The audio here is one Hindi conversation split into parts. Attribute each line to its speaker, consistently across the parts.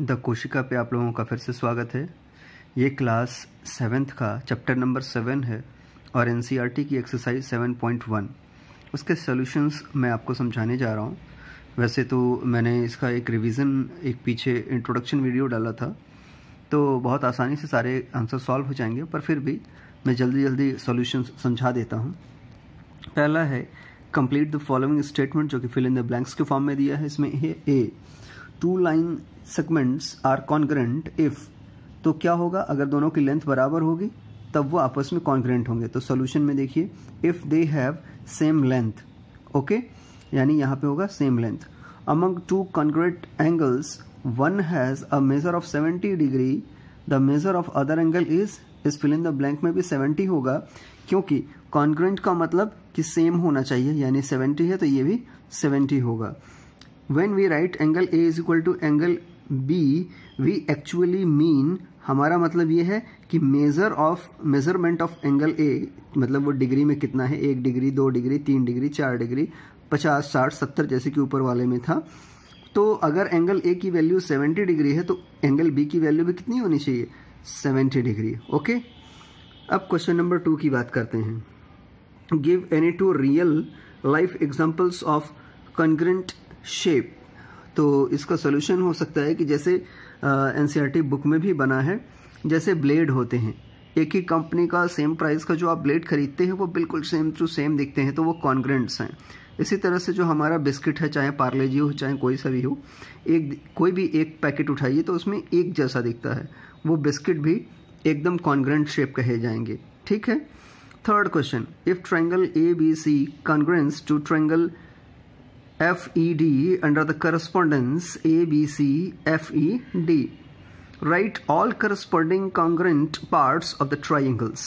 Speaker 1: द कोशिका पे आप लोगों का फिर से स्वागत है। ये क्लास सेवेंथ का, चैप्टर नंबर सेवन है और एन e की एक्सरसाइज सेवन पॉइंट वन उसके सॉल्यूशंस मैं आपको समझाने जा रहा हूँ। वैसे तो मैंने इसका एक रिवीजन एक पीछे इंट्रोडक्शन वीडियो डाला था। तो बहुत आसानी से सारे आंसर सॉल्व हो जाएँगे, पर फिर भी मैं जल्दी जल्दी सॉल्यूशन समझा देता हूँ। पहला है कंप्लीट द फॉलोइंग स्टेटमेंट जो कि फिल इन द ब्लैंक्स के फॉर्म में दिया है। इसमें a two line segments are congruent if तो क्या होगा? अगर दोनों की लेंथ बराबर होगी, तब वो आपस में कॉन्ग्रेंट होंगे। तो सोल्यूशन में देखिए if they have same length okay यानी यहाँ पे होगा same length among two congruent angles one has a measure of 70 degree the measure of other angle is इस फिल इन द ब्लैंक में भी 70 होगा, क्योंकि कॉन्ग्रेंट का मतलब कि सेम होना चाहिए, यानी 70 है तो ये भी 70 होगा। When we write angle A is equal to angle B, we actually mean, हमारा मतलब ये है कि measure of measurement of angle A मतलब वो डिग्री में कितना है? एक डिग्री दो डिग्री तीन डिग्री चार डिग्री पचास, साठ, सत्तर जैसे कि ऊपर वाले में था। तो अगर एंगल ए की वैल्यू सेवेंटी डिग्री है तो एंगल बी की वैल्यू भी कितनी होनी चाहिए? सेवेंटी डिग्री ओके अब क्वेश्चन नंबर टू की बात करते हैं। Give any two real life examples of congruent shape तो इसका सोल्यूशन हो सकता है कि जैसे एन बुक e में भी बना है, जैसे ब्लेड होते हैं। एक ही कंपनी का सेम प्राइस का जो आप ब्लेड खरीदते हैं, वो बिल्कुल सेम टू सेम दिखते हैं तो वो कॉन्ग्रेंट्स हैं। इसी तरह से जो हमारा बिस्किट है, चाहे पार्ले जी हो, चाहे कोई सा भी हो, एक, कोई भी एक पैकेट उठाइए तो उसमें एक जैसा दिखता है। वो बिस्किट भी एकदम कॉन्ग्रेंट शेप कहे जाएँगे। ठीक है? Third question if triangle A B C congruence to triangle F E D under the correspondence A B C F E D right all corresponding congruent parts of the triangles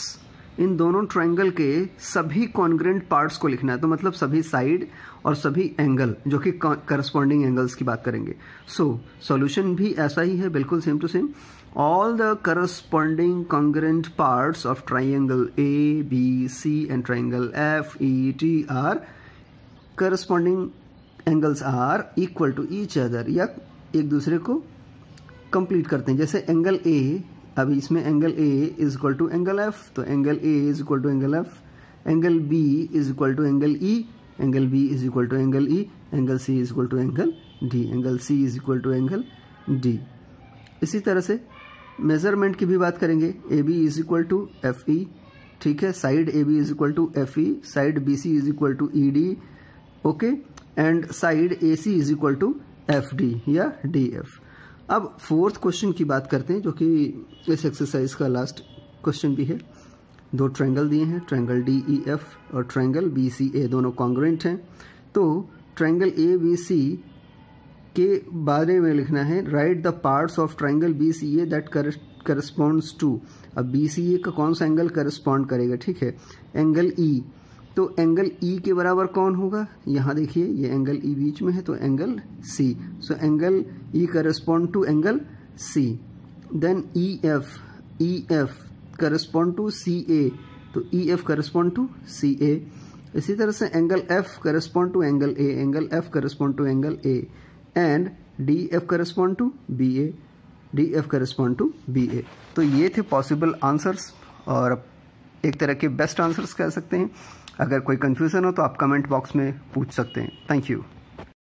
Speaker 1: इन दोनों ट्राइंगल के सभी कॉन्ग्रेंट पार्ट्स को लिखना है तो मतलब सभी साइड और सभी एंगल जो कि करस्पोंडिंग एंगल्स की बात करेंगे। सो so, सॉल्यूशन भी ऐसा ही है बिल्कुल same to same all the corresponding congruent parts of triangle A B C and triangle F E T are corresponding angles are equal to each other या एक दूसरे को कंप्लीट करते हैं जैसे एंगल ए अभी इसमें angle A is equal to angle F तो angle A is equal to angle F angle B is equal to angle E angle B is equal to angle E angle C is equal to angle D angle C is equal to angle D इसी तरह से मेज़रमेंट की भी बात करेंगे A B is equal to F E ठीक है side A B is equal to F E side B C is equal to E D okay and side A C is equal to F D या डी एफ़ अब फोर्थ क्वेश्चन की बात करते हैं जो कि इस एक्सरसाइज का लास्ट क्वेश्चन भी है। दो ट्रैंगल दिए हैं ट्रायंगल डी ई एफ़ और ट्रैंगल बी सी ए दोनों कॉन्ग्रेंट हैं। तो ट्रैंगल ए बी सी के बारे में लिखना है write the parts of triangle B C A that corresponds to अब बी सी ए का कौन सा एंगल करस्पॉन्ड करेगा ठीक है? एंगल ई e, तो एंगल ई e के बराबर कौन होगा? यहाँ देखिए, ये एंगल ई e बीच में है तो angle C so angle E correspond to angle C then E F E F correspond to C A तो E F correspond to C A इसी तरह से angle F correspond to angle A angle F correspond to angle A and D F correspond to B A D F correspond to B A तो ये थे पॉसिबल आंसर्स और एक तरह के बेस्ट आंसर्स कह सकते हैं। अगर कोई कन्फ्यूज़न हो तो आप कमेंट बॉक्स में पूछ सकते हैं। Thank you